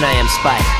than I am Spider.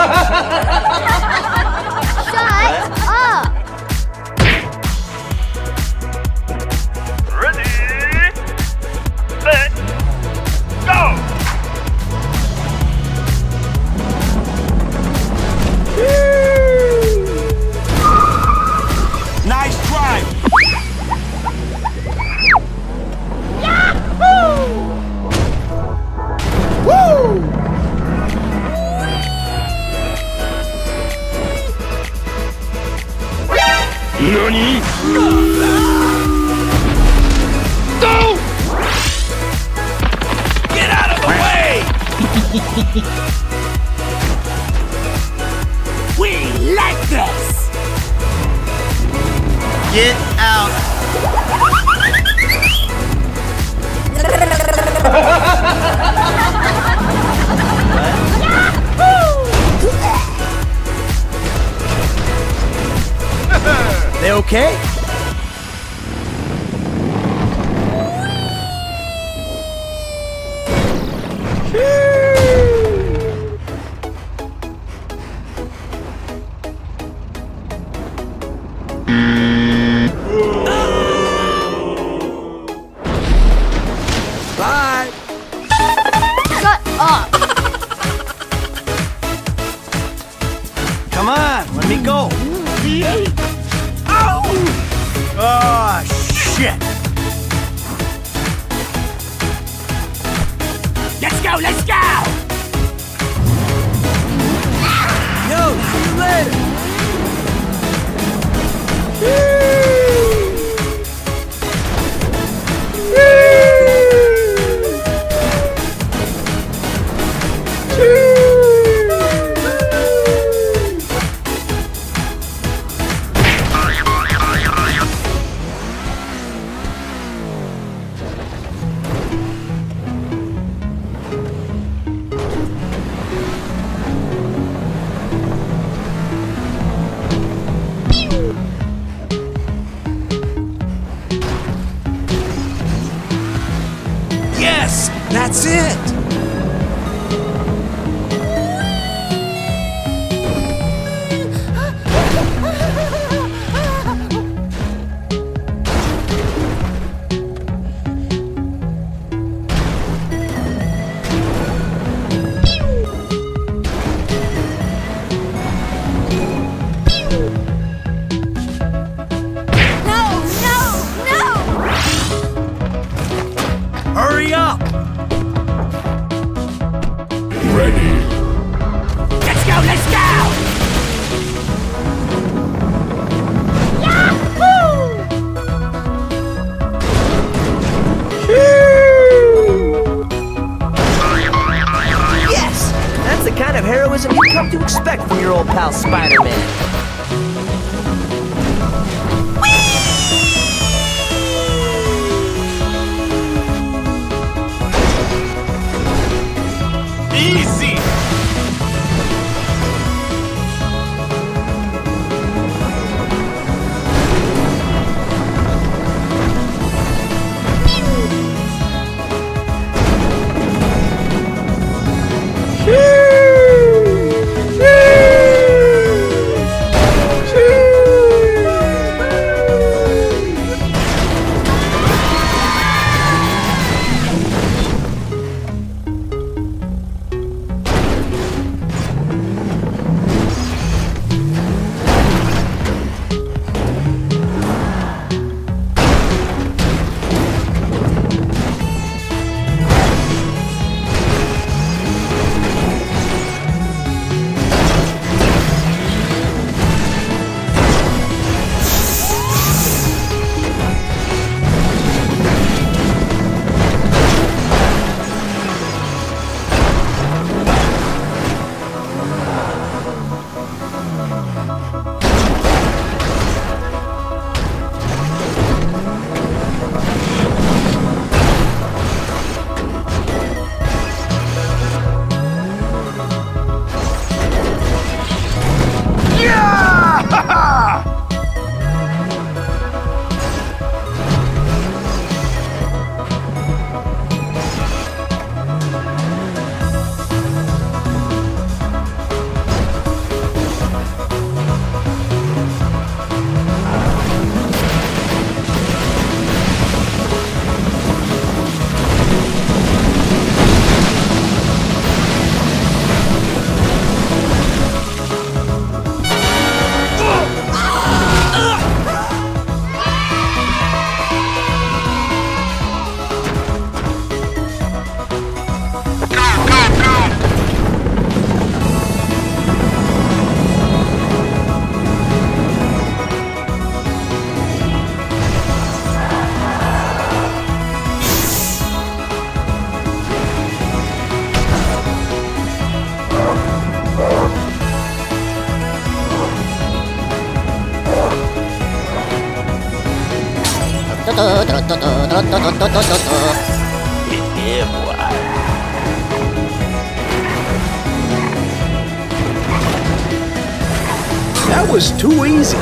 That was too easy.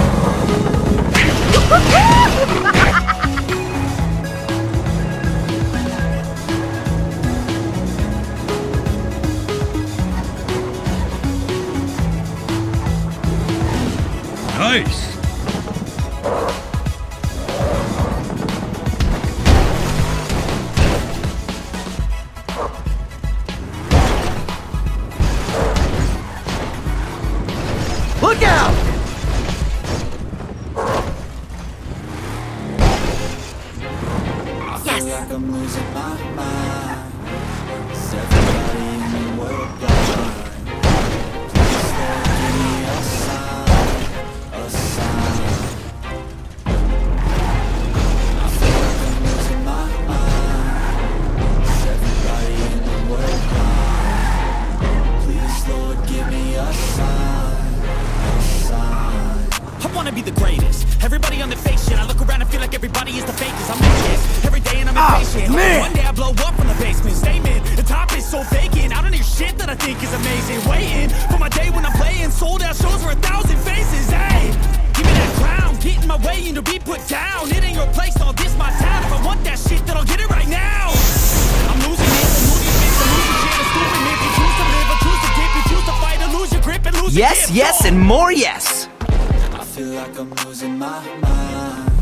nice. amar.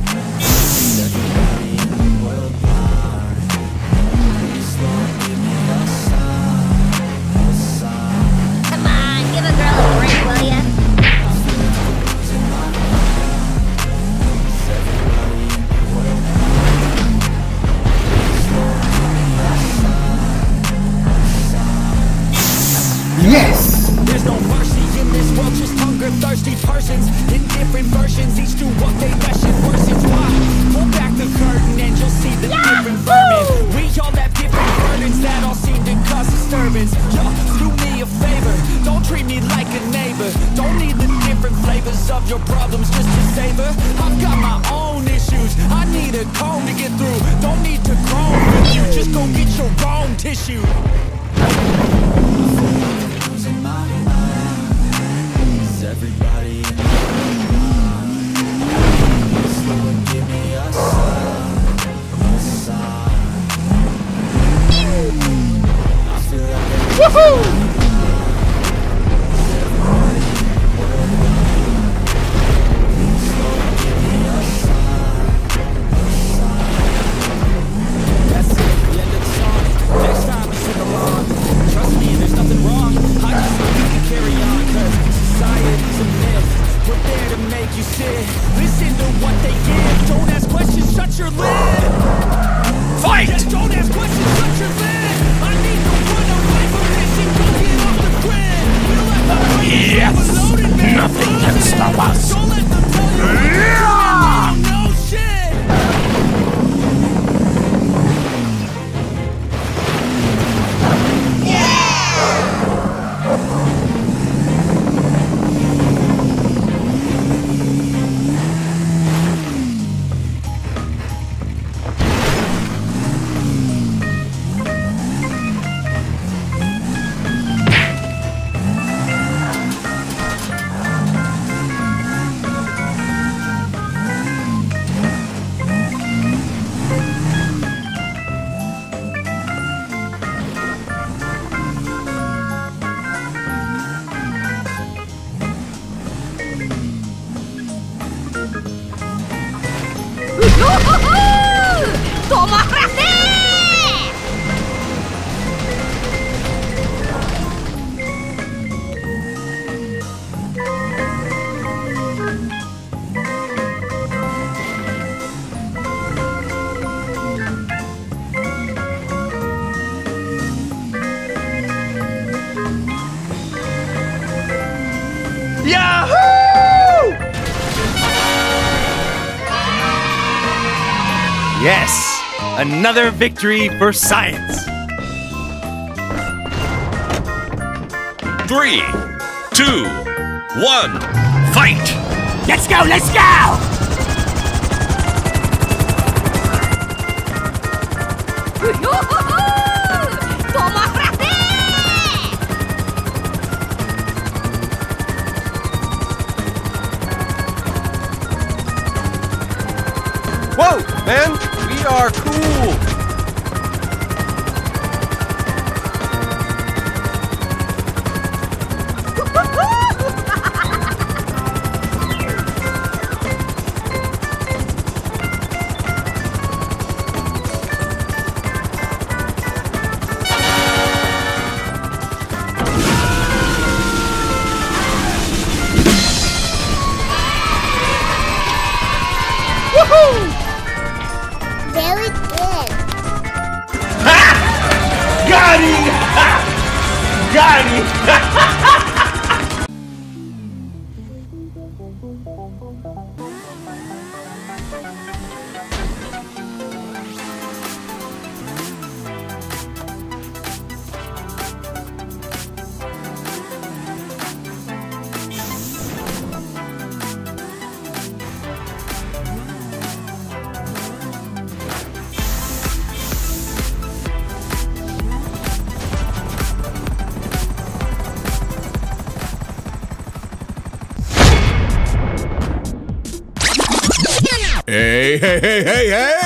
Another victory for science. Three, two, one, fight! Let's go, let's go! hey, hey, hey, hey.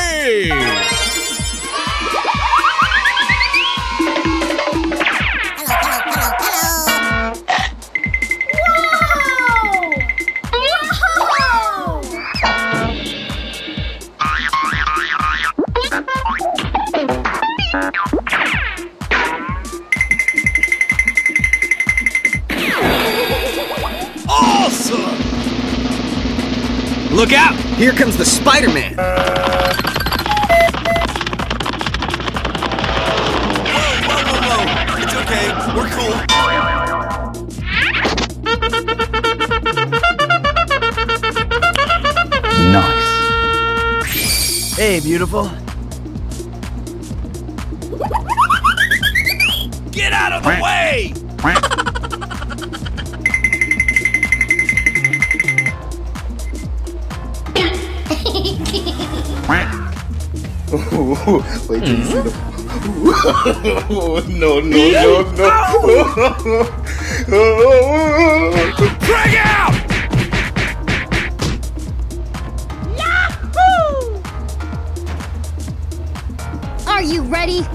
Wait till you see the. no, no, no, no. Bring out! Yahoo! Are you ready?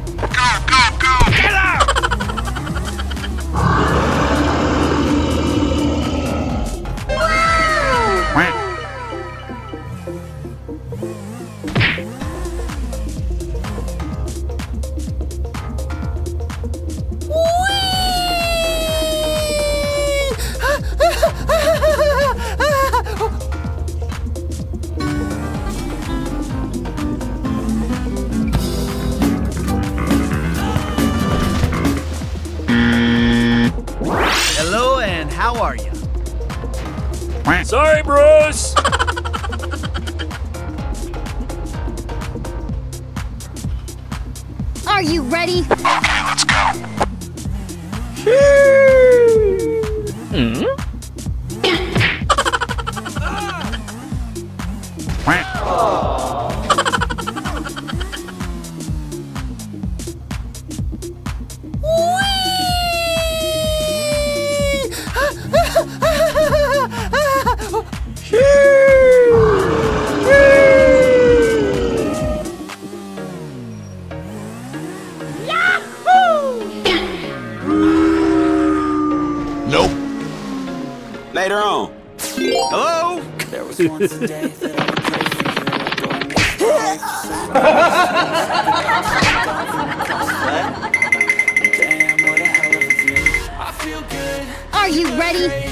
ready?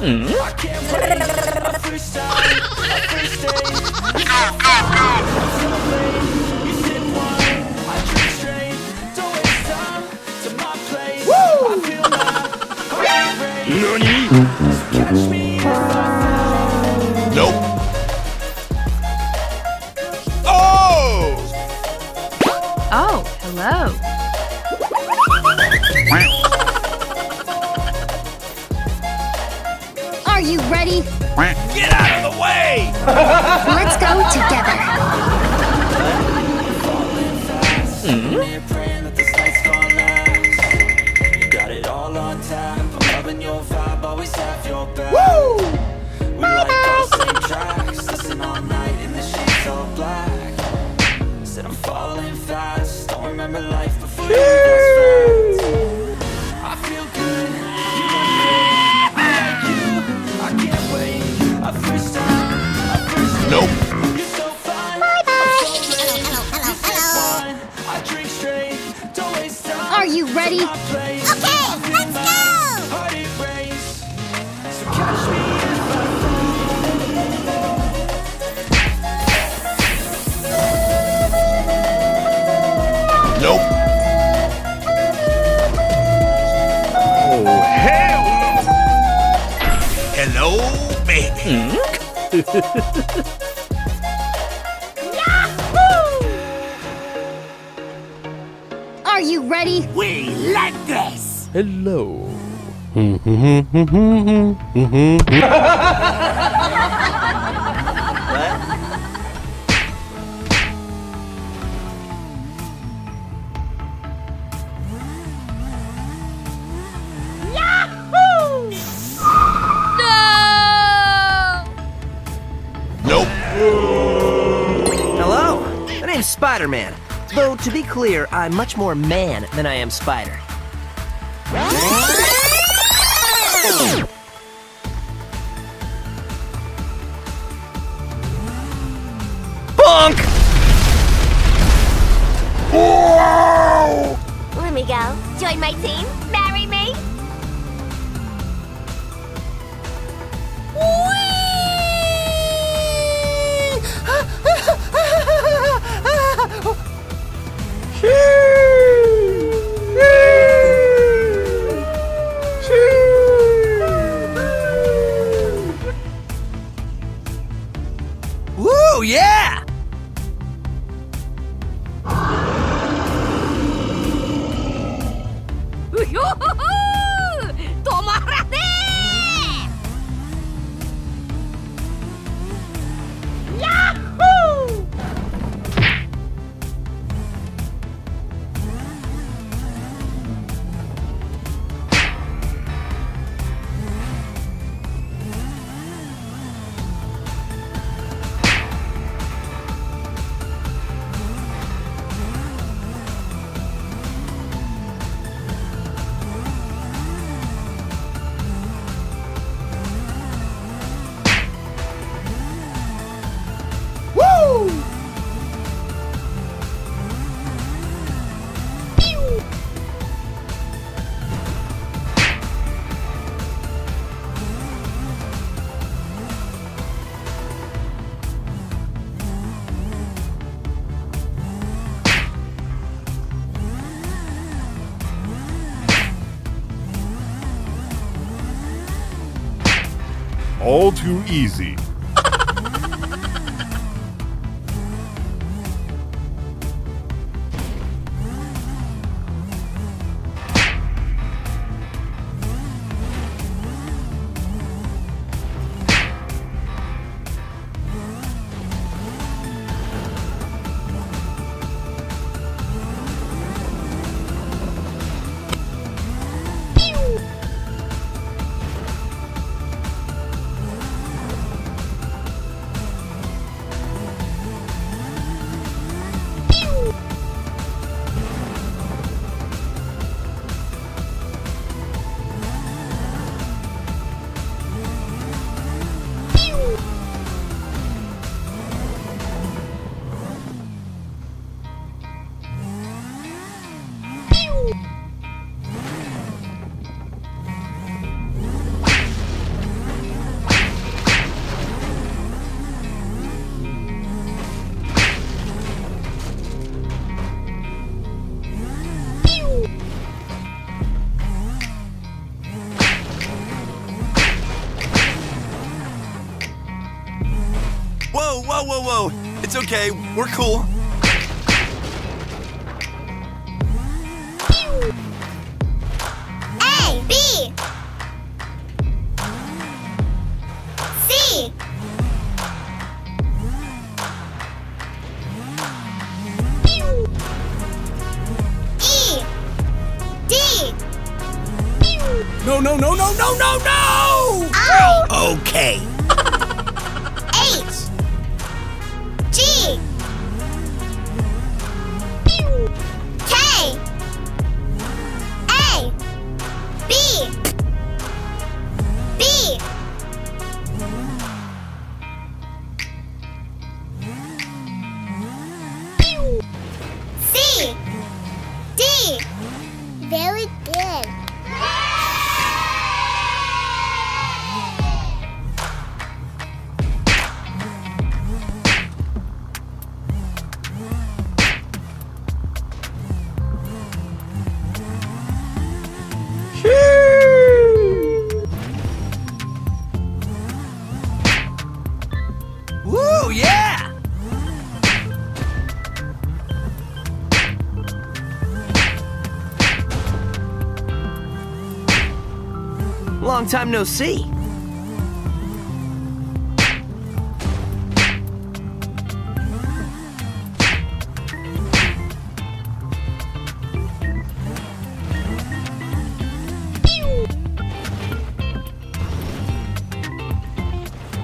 Mm -hmm. Spider-Man. Though, to be clear, I'm much more man than I am spider. All too easy. Okay. We're cool. A, B. C. E. D. No, no, no, no, no, no, no! I. Okay. Time no see.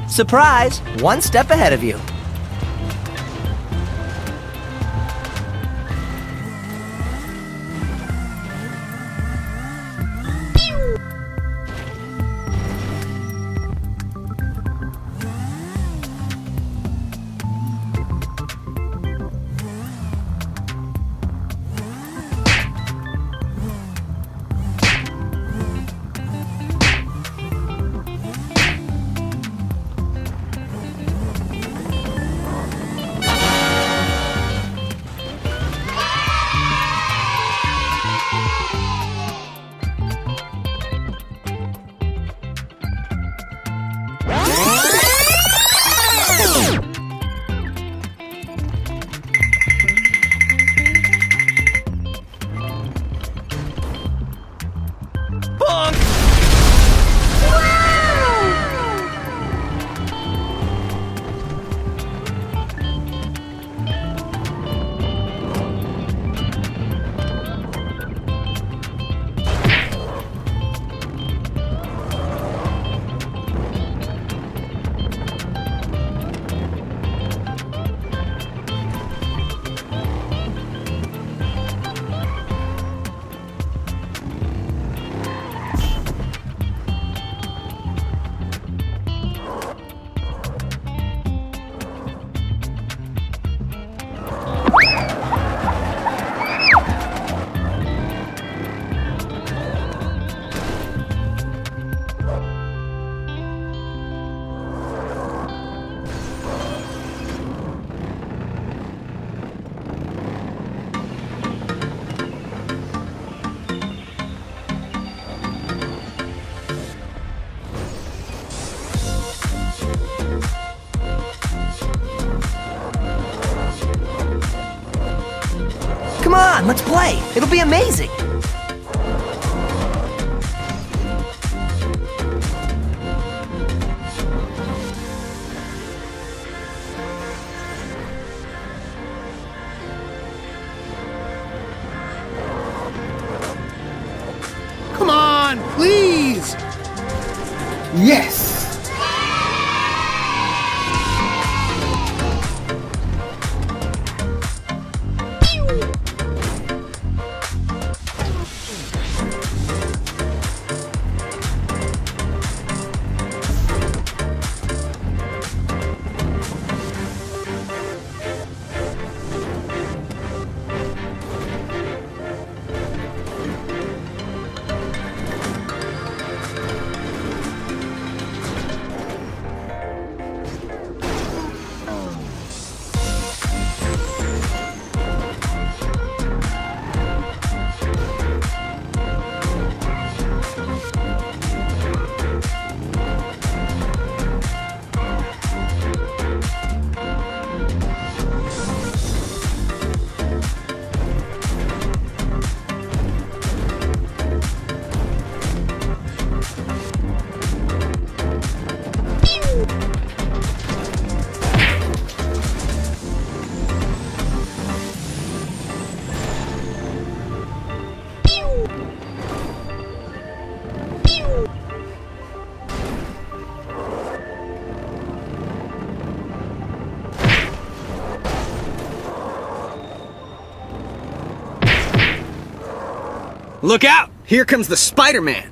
Surprise! One step ahead of you. It'll be amazing. Come on, please! Yes! Look out! Here comes the Spider-Man!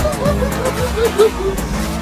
Oh, my God.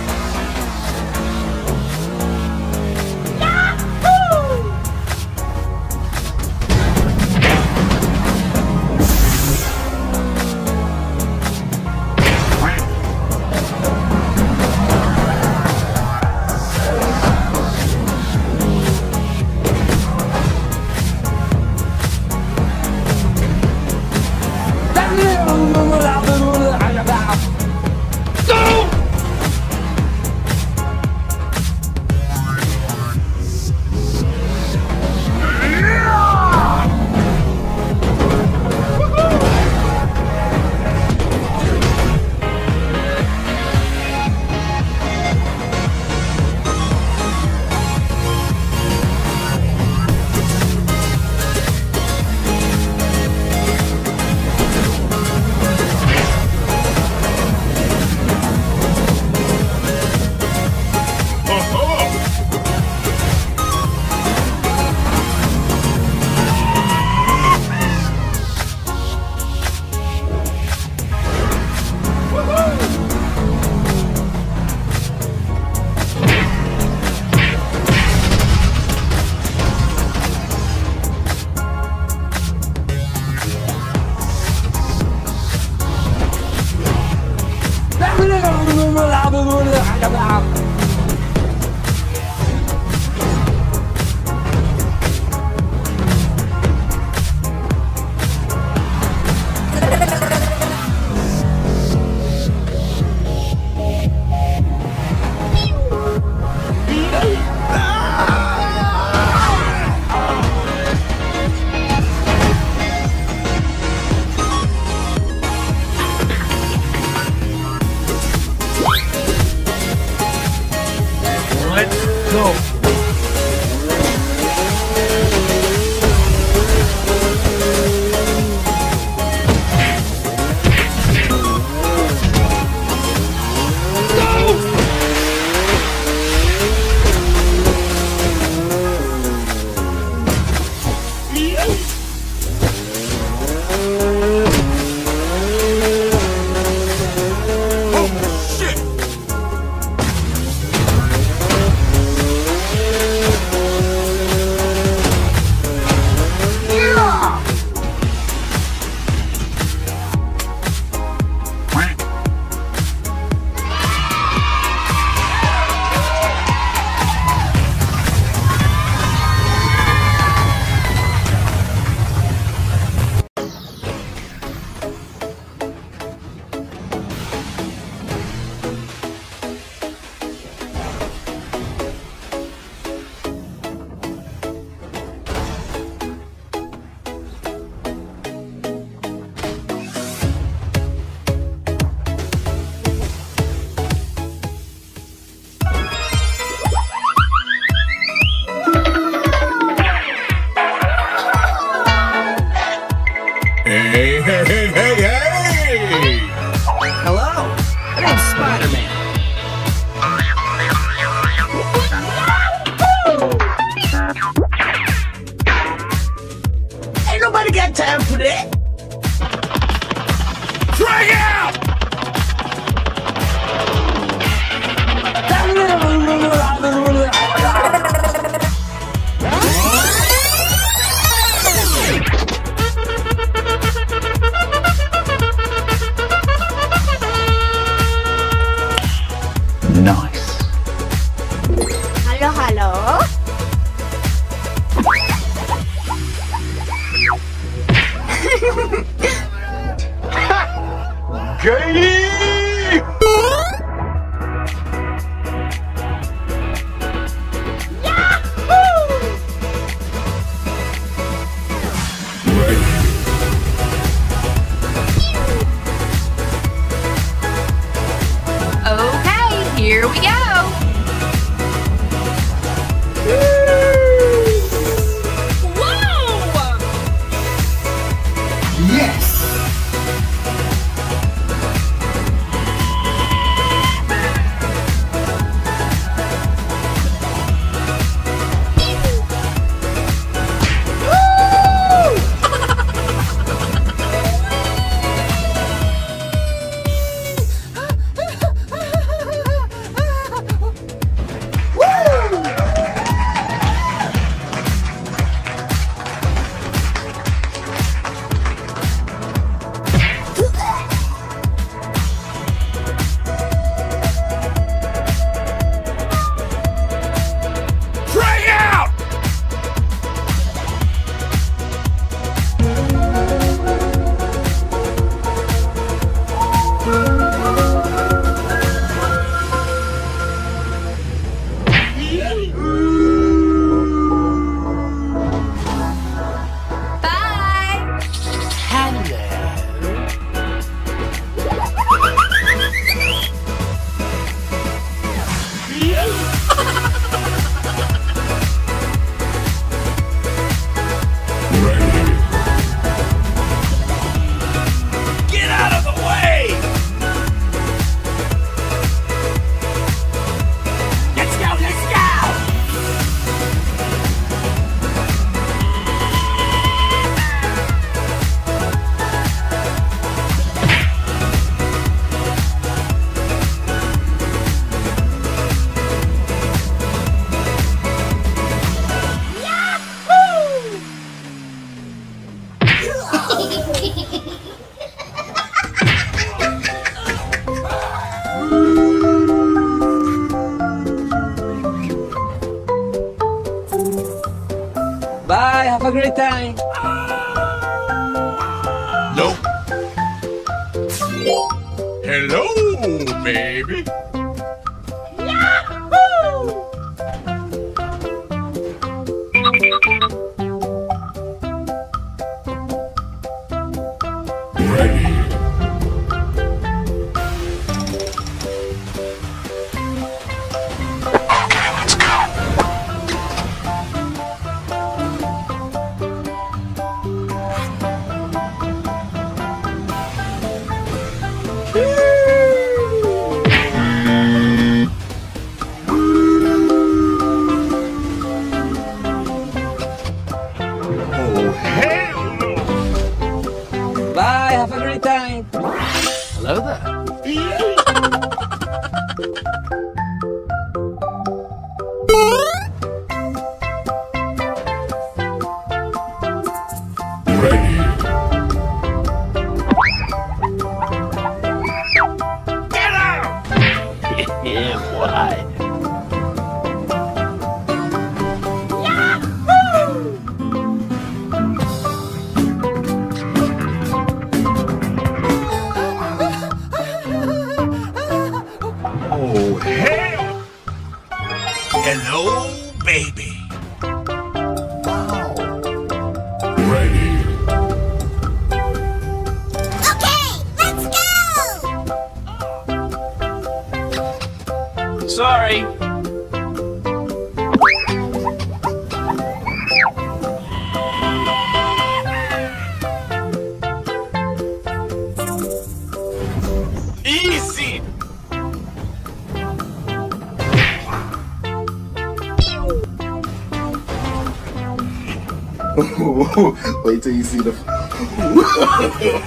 Till you see the.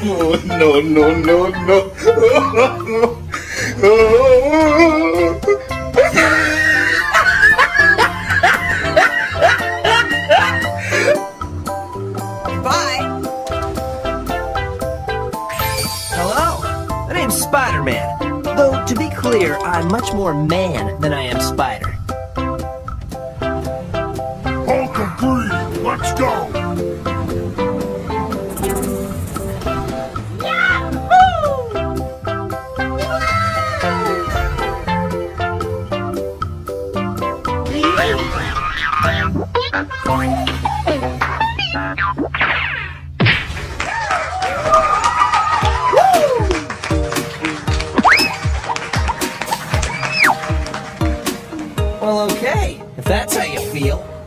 Oh, no, no, no, Bye. That's how you feel.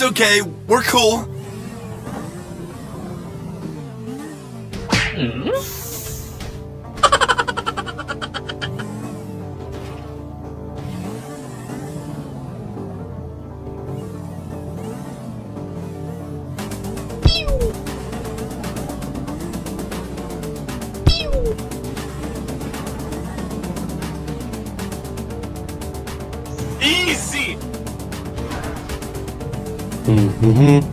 It's okay, we're cool.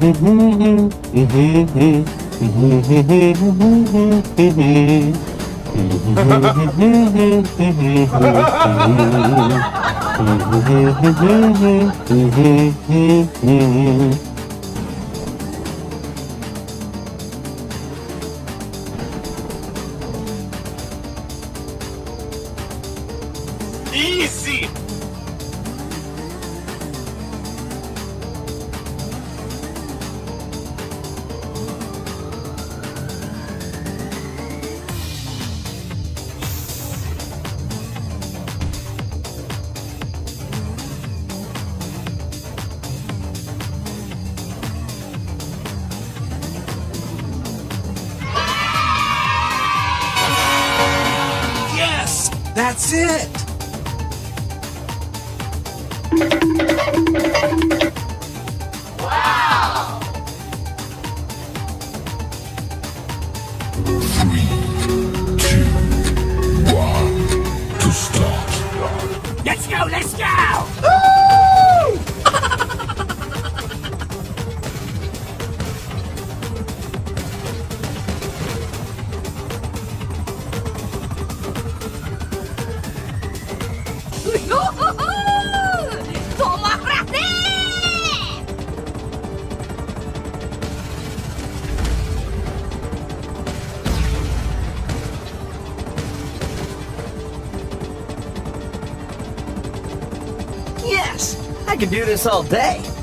Could do this all day.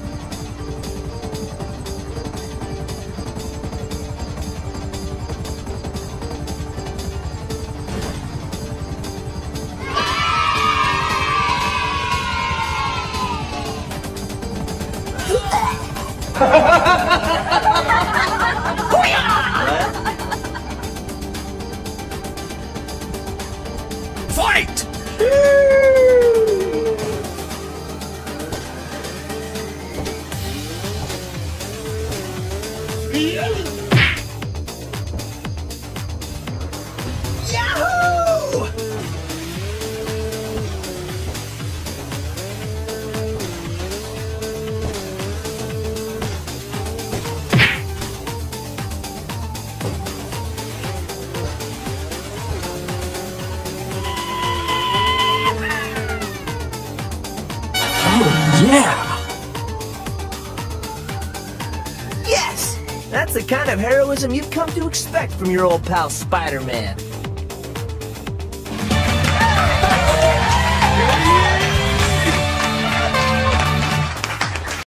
You've come to expect from your old pal Spider-Man.